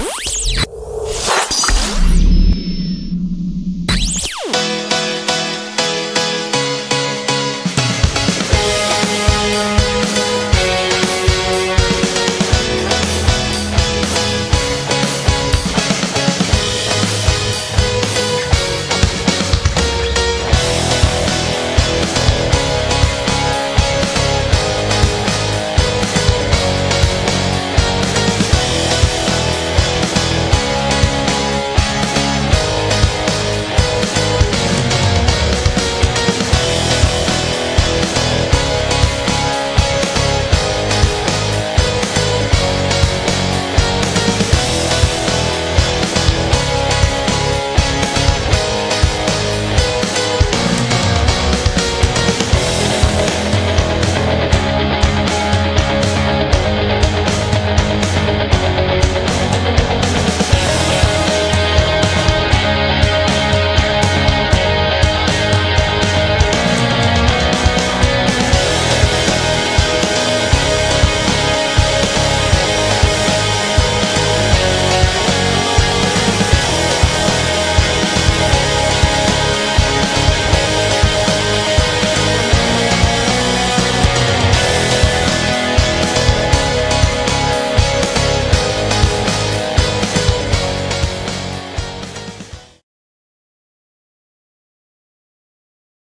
Bye.